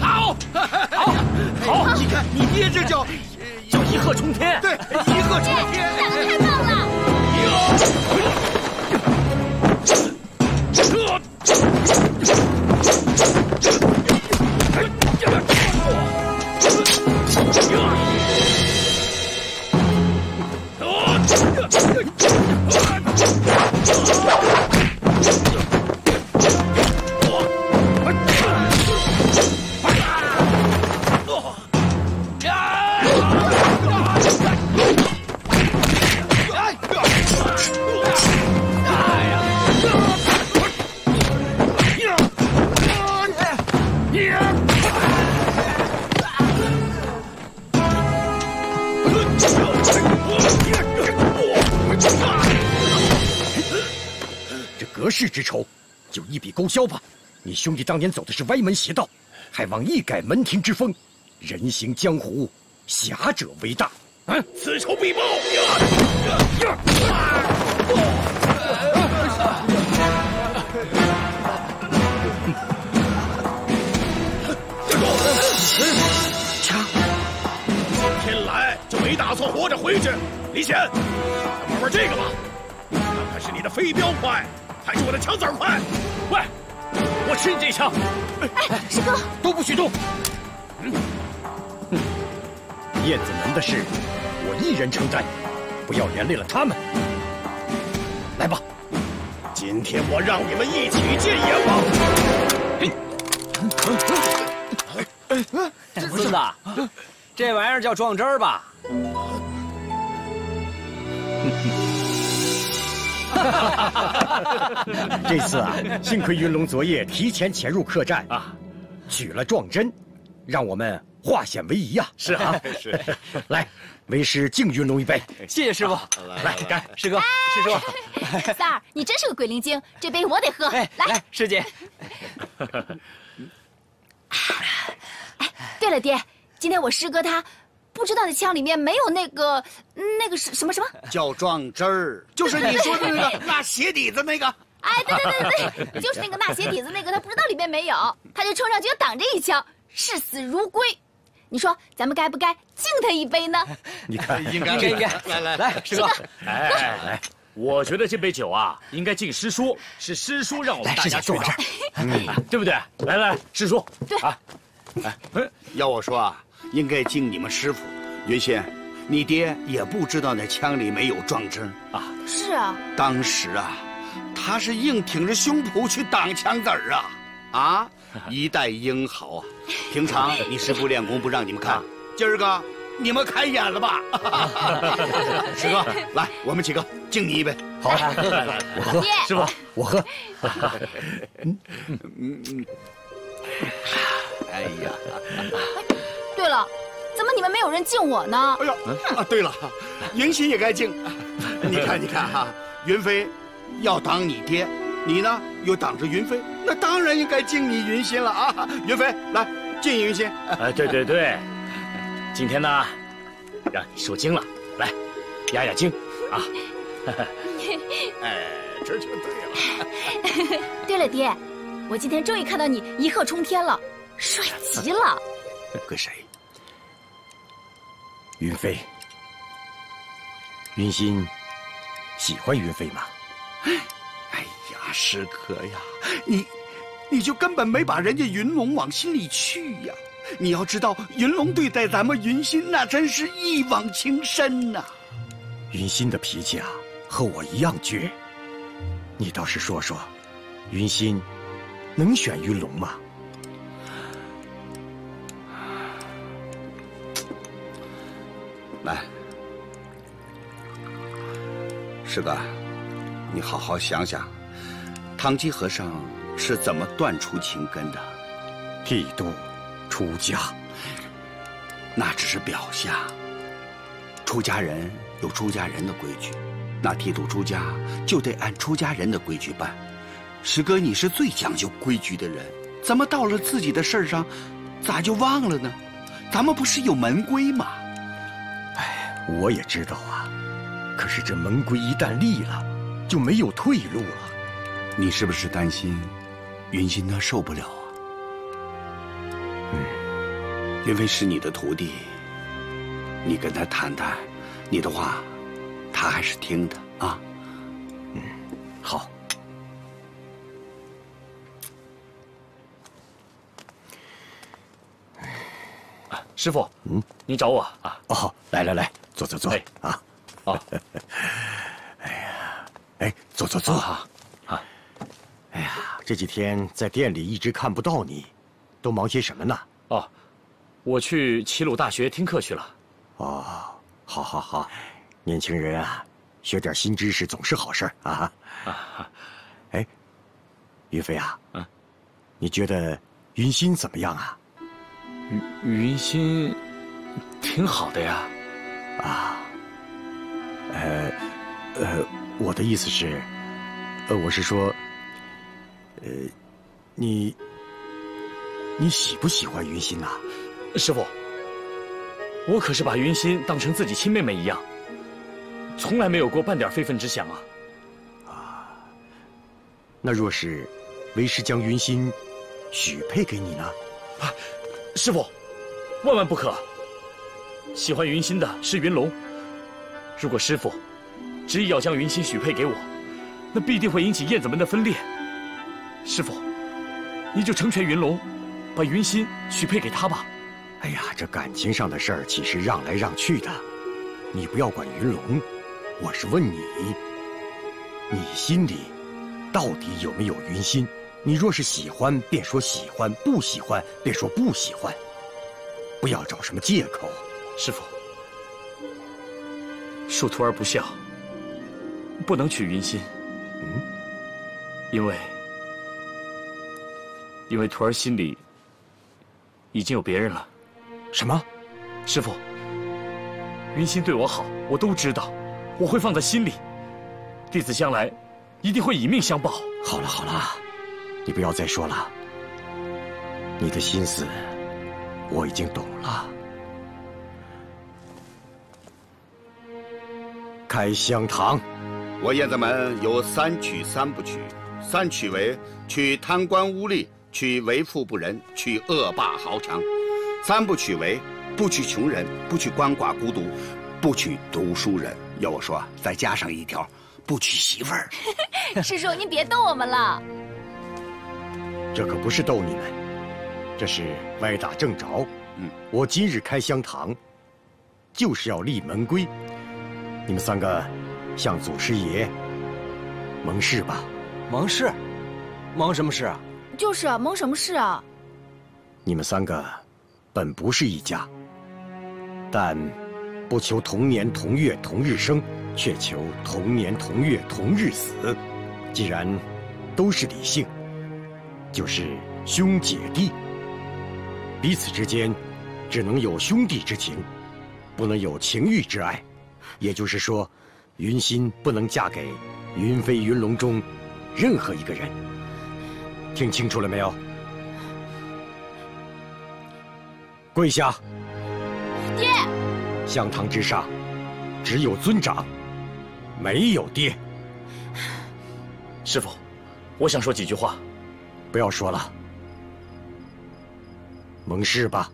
好，好，好！你看，你爹这叫叫一鹤冲天。对，一鹤冲天，这隔世之仇，就一笔勾销吧。你兄弟当年走的是歪门邪道，还望一改门庭之风。人行江湖，侠者为大。啊，此仇必报！去。李显，咱玩玩这个吧，看看是你的飞镖快，还是我的枪子儿快。喂，我吃你这一枪！哎，师哥，都不许动！嗯，燕子门的事，我一人承担，不要连累了他们。来吧，今天我让你们一起见阎王。孙子，这玩意儿叫撞针儿吧？这次啊，幸亏云龙昨夜提前潜入客栈啊，取了撞针，让我们化险为夷啊！是啊，是。来，为师敬云龙一杯。谢谢师傅。来，干！师哥，师叔。三儿，你真是个鬼灵精，这杯我得喝。哎，来，师姐。哎，对了，爹，今天我师哥他不知道那枪里面没有那个那个什什么什么叫撞针儿，就是你说的那个那鞋底子那个。哎，对对对对对，就是那个纳鞋底子那个，他不知道里面没有，他就冲上去要挡这一枪，视死如归。你说咱们该不该敬他一杯呢？你看，应该应该。来来来，师哥，哎来，我觉得这杯酒啊，应该敬师叔，是师叔让我们大家去的，嗯，对不对？来来，师叔，对啊，哎，要我说啊，应该敬你们师傅云仙。你爹也不知道那枪里没有壮针啊。是啊，当时啊，他是硬挺着胸脯去挡枪子儿啊，啊，一代英豪啊！平常你师傅练功不让你们看，今儿个你们开眼了吧？师哥，来，我们几个敬你一杯。好，我喝，师傅，我喝。嗯嗯么你们没有人敬我呢？哎呦，啊，对了，云心也该敬。你看，你看哈，云飞要当你爹，你呢又挡着云飞，那当然应该敬你云心了啊！云飞，来敬云心。哎，对对对，今天呢，让你受惊了，来压压惊啊！哎，这就对了。对了，爹，我今天终于看到你一鹤冲天了，帅极了。跟谁？云飞。云心喜欢云飞吗？哎呀，师哥呀，你，你就根本没把人家云龙往心里去呀！你要知道，云龙对待咱们云心那真是一往情深呐。云心的脾气啊，和我一样倔。你倒是说说，云心能选云龙吗？师哥，你好好想想，唐吉和尚是怎么断除情根的？剃度出家，那只是表象。出家人有出家人的规矩，那剃度出家就得按出家人的规矩办。师哥，你是最讲究规矩的人，怎么到了自己的事儿上，咋就忘了呢？咱们不是有门规吗？哎，我也知道啊，可是这门规一旦立了，就没有退路了。你是不是担心云心她受不了啊？嗯，因为是你的徒弟，你跟他谈谈，你的话，他还是听的啊。嗯好，师傅，嗯，你找我啊？哦，来来来，坐坐坐哎啊！哦，哎，坐坐坐啊啊！哎呀，这几天在店里一直看不到你，都忙些什么呢？哦，我去齐鲁大学听课去了。哦，好好好，年轻人啊，学点新知识总是好事儿啊！啊，哎，云飞啊，嗯，你觉得云心怎么样啊？云云心挺好的呀。啊，呃，呃，我的意思是，呃，我是说，呃，你，你喜不喜欢云心呐、师傅，我可是把云心当成自己亲妹妹一样，从来没有过半点非分之想啊。啊那若是为师将云心许配给你呢？啊师傅，万万不可！喜欢云心的是云龙，如果师傅执意要将云心许配给我，那必定会引起燕子门的分裂。师傅，你就成全云龙，把云心许配给他吧。哎呀，这感情上的事儿岂是让来让去的？你不要管云龙，我是问你，你心里到底有没有云心？你若是喜欢，便说喜欢；不喜欢，便说不喜欢。不要找什么借口。师傅，恕徒儿不孝，不能娶云心。嗯，因为，因为徒儿心里已经有别人了。什么？师傅，云心对我好，我都知道，我会放在心里。弟子将来一定会以命相报。好了好了，你不要再说了。你的心思我已经懂了。开香堂，我燕子门有三取三不取，三取为取贪官污吏，取为富不仁，取恶霸豪强；三不取为不取穷人，不取鳏寡孤独，不取读书人。要我说，再加上一条，不娶媳妇儿。师叔，您别逗我们了。这可不是逗你们，这是歪打正着。嗯，我今日开香堂，就是要立门规。你们三个向祖师爷盟誓吧。盟誓，盟什么誓啊？就是啊，蒙什么事啊？你们三个本不是一家，但不求同年同月同日生，却求同年同月同日死。既然都是李姓，就是兄姐弟，彼此之间只能有兄弟之情，不能有情欲之爱。也就是说，云心不能嫁给云飞、云龙中任何一个人。听清楚了没有？跪下！爹，香堂之上，只有尊长，没有爹。师傅，我想说几句话。不要说了，盟誓吧。